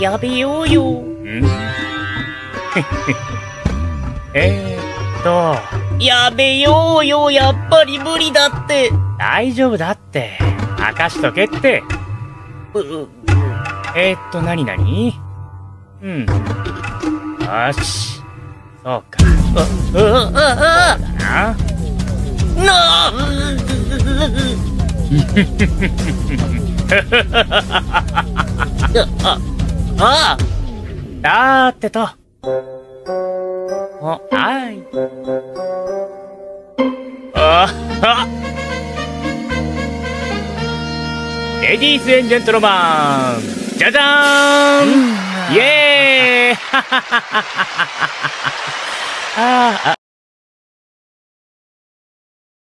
やべようよ。ん？えーっと、やべようよ、やっぱり無理だって。大丈夫だって。任しとけって。う、う、えーっと、なになにうん。よし。そうか。う、う、う、う、だな。なあ、あ、あ、だーってと。お、はい。あはレディースエンジェントロマン。じゃじゃーん。イエーイ。ははははははあーあ